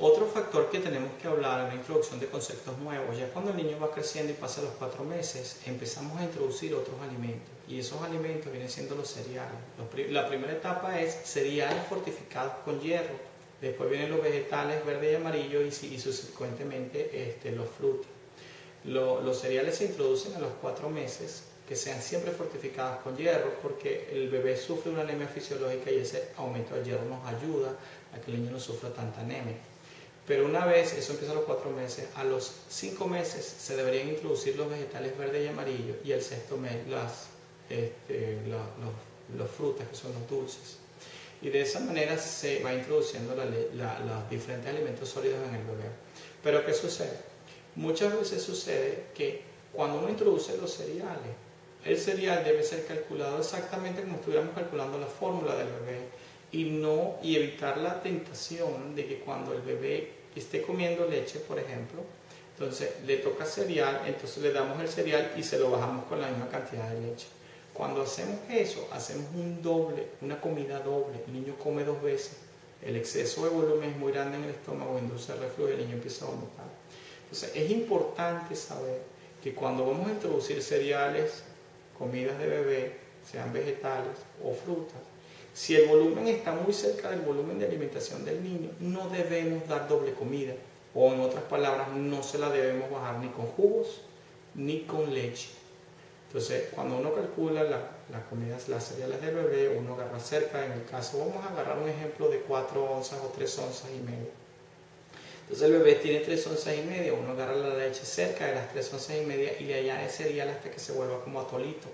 otro factor que tenemos que hablar en la introducción de conceptos nuevos, ya cuando el niño va creciendo y pasa los cuatro meses, empezamos a introducir otros alimentos. Y esos alimentos vienen siendo los cereales. la primera etapa es cereales fortificados con hierro, después vienen los vegetales verde y amarillo y, y subsecuentemente este, los frutos. los cereales se introducen a los cuatro meses que sean siempre fortificadas con hierro, porque el bebé sufre una anemia fisiológica y ese aumento de hierro nos ayuda a que el niño no sufra tanta anemia. Pero una vez, eso empieza a los cuatro meses, a los cinco meses se deberían introducir los vegetales verdes y amarillos y el sexto mes las, este, los, frutas, que son los dulces. Y de esa manera se va introduciendo los diferentes alimentos sólidos en el bebé. Pero ¿qué sucede? Muchas veces sucede que cuando uno introduce los cereales, el cereal debe ser calculado exactamente como estuviéramos calculando la fórmula del bebé y no y evitar la tentación de que cuando el bebé esté comiendo leche, por ejemplo, entonces le toca cereal, entonces le damos el cereal y se lo bajamos con la misma cantidad de leche. Cuando hacemos eso, hacemos un doble, una comida doble. El niño come dos veces. El exceso de volumen es muy grande en el estómago, induce reflujo y el niño empieza a vomitar. Entonces es importante saber que cuando vamos a introducir cereales, comidas de bebé, sean vegetales o frutas, si el volumen está muy cerca del volumen de alimentación del niño, no debemos dar doble comida. O en otras palabras, no se la debemos bajar ni con jugos ni con leche. Entonces, cuando uno calcula las la comidas, las cereales del bebé, uno agarra cerca, en el caso, vamos a agarrar un ejemplo de 4 onzas o 3 onzas y media. Entonces el bebé tiene 3 onzas y media, uno agarra la leche cerca de las 3 onzas y media y le añade cereal hasta que se vuelva como atolito.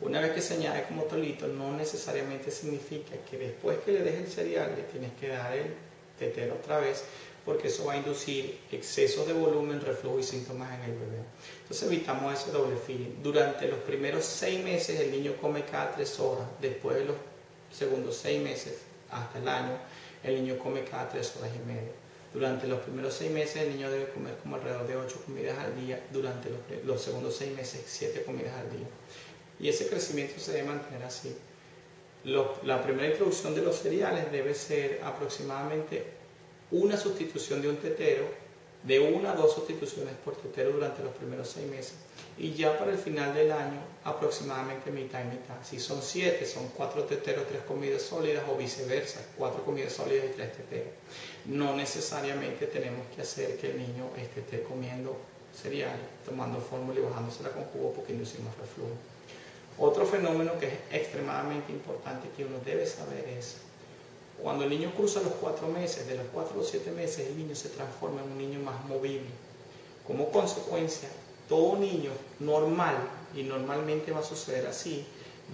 Una vez que se añade como atolito, no necesariamente significa que después que le dejes el cereal le tienes que dar el tetero otra vez, porque eso va a inducir exceso de volumen, reflujo y síntomas en el bebé. Entonces evitamos ese doble feeding. Durante los primeros 6 meses el niño come cada 3 horas, después de los segundos 6 meses hasta el año, el niño come cada 3 horas y media. Durante los primeros seis meses el niño debe comer como alrededor de ocho comidas al día, durante los, segundos seis meses siete comidas al día. Y ese crecimiento se debe mantener así. la primera introducción de los cereales debe ser aproximadamente una sustitución de un tetero, de una a dos sustituciones por tetero durante los primeros seis meses y ya para el final del año aproximadamente mitad y mitad. Si son siete, son cuatro teteros, tres comidas sólidas o viceversa, cuatro comidas sólidas y tres teteros. No necesariamente tenemos que hacer que el niño esté comiendo cereal, tomando fórmula y bajándosela con jugo porque inducimos reflujo. Otro fenómeno que es extremadamente importante que uno debe saber es cuando el niño cruza los cuatro meses, de los cuatro a los siete meses, el niño se transforma en un niño más movible. Como consecuencia, todo niño normal, y normalmente va a suceder así,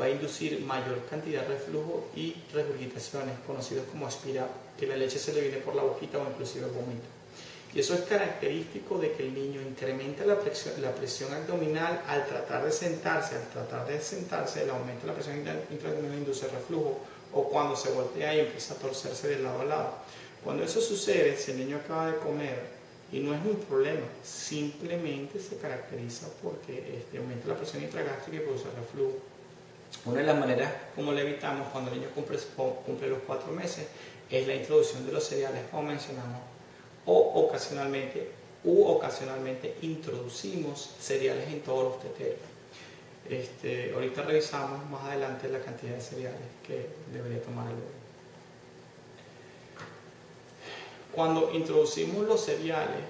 va a inducir mayor cantidad de reflujo y regurgitaciones, conocidos como aspirado, que la leche se le viene por la boquita o inclusive vómito. Y eso es característico de que el niño incrementa la presión, la presión abdominal al tratar de sentarse, al tratar de sentarse, el aumento de la presión intraabdominal induce reflujo, o cuando se voltea y empieza a torcerse de lado a lado. Cuando eso sucede, si el niño acaba de comer y no es un problema, simplemente se caracteriza porque este, aumenta la presión intragástrica y produce reflujo. Una de las maneras como le evitamos cuando el niño cumple, cumple los cuatro meses es la introducción de los cereales, como mencionamos, o ocasionalmente, u ocasionalmente introducimos cereales en todos los teteros. Este, ahorita revisamos más adelante la cantidad de cereales que debería tomar el bebé. Cuando introducimos los cereales,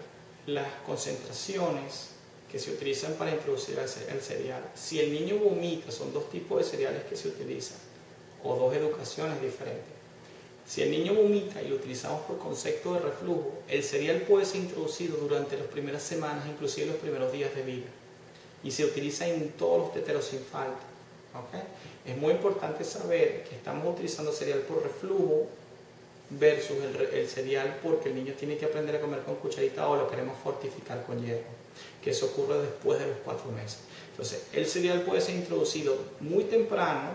las concentraciones que se utilizan para introducir el cereal, si el niño vomita, son dos tipos de cereales que se utilizan, o dos educaciones diferentes. Si el niño vomita y lo utilizamos por concepto de reflujo, el cereal puede ser introducido durante las primeras semanas, inclusive los primeros días de vida. Y se utiliza en todos los teteros sin falta. Es muy importante saber que estamos utilizando cereal por reflujo versus el, cereal porque el niño tiene que aprender a comer con cucharita o lo queremos fortificar con hierro, que eso ocurre después de los cuatro meses. Entonces, el cereal puede ser introducido muy temprano,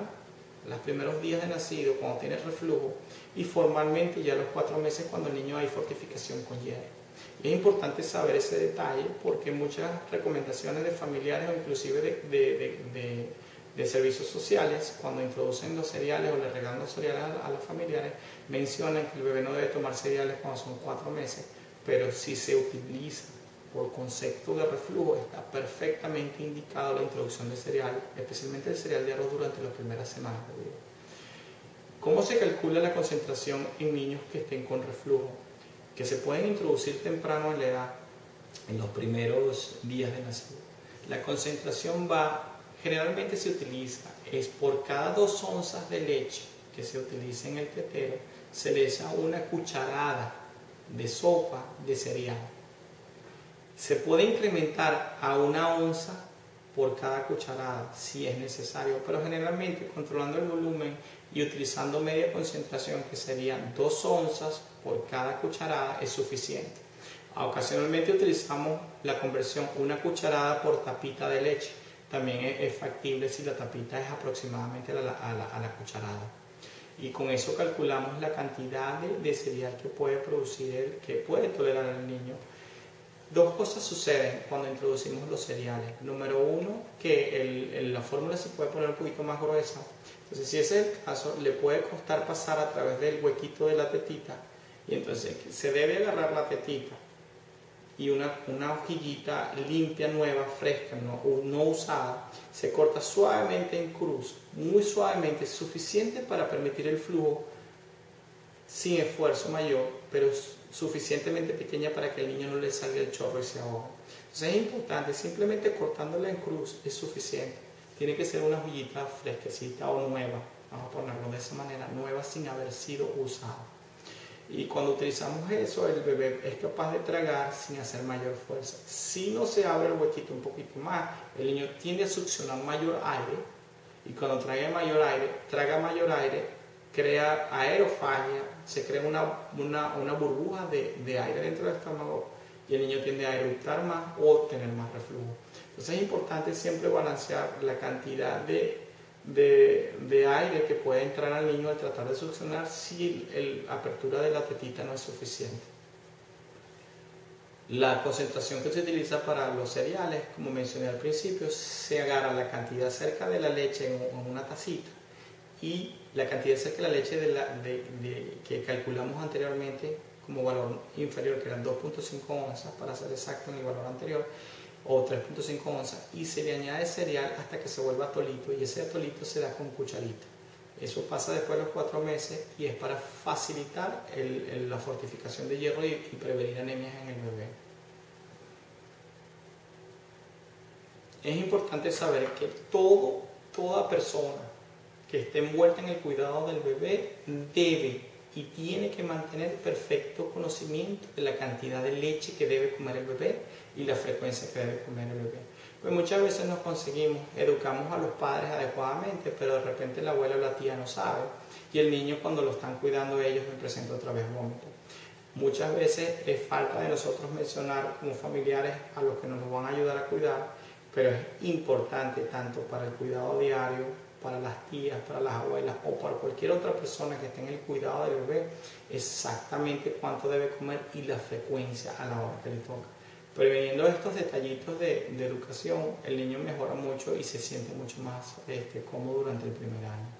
los primeros días de nacido, cuando tiene reflujo, y formalmente ya a los cuatro meses cuando el niño hay fortificación con hierro. Es importante saber ese detalle porque muchas recomendaciones de familiares o inclusive de, de servicios sociales, cuando introducen los cereales o le regalan los cereales a, los familiares, mencionan que el bebé no debe tomar cereales cuando son cuatro meses, pero si se utiliza por concepto de reflujo, está perfectamente indicado la introducción de cereal, especialmente el cereal de arroz durante las primeras semanas de vida. ¿Cómo se calcula la concentración en niños que estén con reflujo? Que se pueden introducir temprano en la edad, en los primeros días de nacido. La concentración va, generalmente se utiliza, es por cada dos onzas de leche que se utiliza en el tetero, se le echa una cucharada de sopa de cereal. Se puede incrementar a una onza por cada cucharada si es necesario, pero generalmente controlando el volumen y utilizando media concentración, que serían dos onzas por cada cucharada, es suficiente. Ocasionalmente utilizamos la conversión una cucharada por tapita de leche. También es, factible si la tapita es aproximadamente a la, cucharada. Y con eso calculamos la cantidad de, cereal que puede producir, el, que puede tolerar el niño. Dos cosas suceden cuando introducimos los cereales. Número uno, que la fórmula se puede poner un poquito más gruesa. Entonces, si es el caso, le puede costar pasar a través del huequito de la tetita. Y entonces se debe agarrar la tetita y una, una hojillita limpia, nueva, fresca, no, no usada, se corta suavemente en cruz, muy suavemente, suficiente para permitir el flujo sin esfuerzo mayor, pero suficientemente pequeña para que el niño no le salga el chorro y se ahogue. Entonces es importante, simplemente cortándola en cruz es suficiente. Tiene que ser una hojillita fresquecita o nueva, vamos a ponerlo de esa manera, nueva sin haber sido usada. Y cuando utilizamos eso, el bebé es capaz de tragar sin hacer mayor fuerza. Si no se abre el huequito un poquito más, el niño tiende a succionar mayor aire y cuando traga mayor aire, traga mayor aire, crea aerofagia, se crea una, una, burbuja de, de, aire dentro del estómago y el niño tiende a eructar más o tener más reflujo. Entonces es importante siempre balancear la cantidad de de, aire que puede entrar al niño al tratar de succionar si la apertura de la tetita no es suficiente. La concentración que se utiliza para los cereales, como mencioné al principio, se agarra la cantidad cerca de la leche en, una tacita y la cantidad de la leche que calculamos anteriormente como valor inferior, que eran 2.5 onzas, para ser exacto en el valor anterior, o 3.5 onzas y se le añade cereal hasta que se vuelva atolito y ese atolito se da con cucharita. Eso pasa después de los cuatro meses y es para facilitar la fortificación de hierro y, prevenir anemias en el bebé. Es importante saber que todo, toda persona que esté envuelta en el cuidado del bebé debe y tiene que mantener perfecto conocimiento de la cantidad de leche que debe comer el bebé y la frecuencia que debe comer el bebé. Pues muchas veces nos conseguimos, educamos a los padres adecuadamente, pero de repente la abuela o la tía no sabe y el niño cuando lo están cuidando ellos me presenta otra vez vómito. Muchas veces es falta de nosotros mencionar como familiares a los que nos van a ayudar a cuidar, pero es importante tanto para el cuidado diario, para las tías, para las abuelas o para cualquier otra persona que esté en el cuidado del bebé, exactamente cuánto debe comer y la frecuencia a la hora que le toca. Preveniendo estos detallitos de, educación, el niño mejora mucho y se siente mucho más este, cómodo durante el primer año.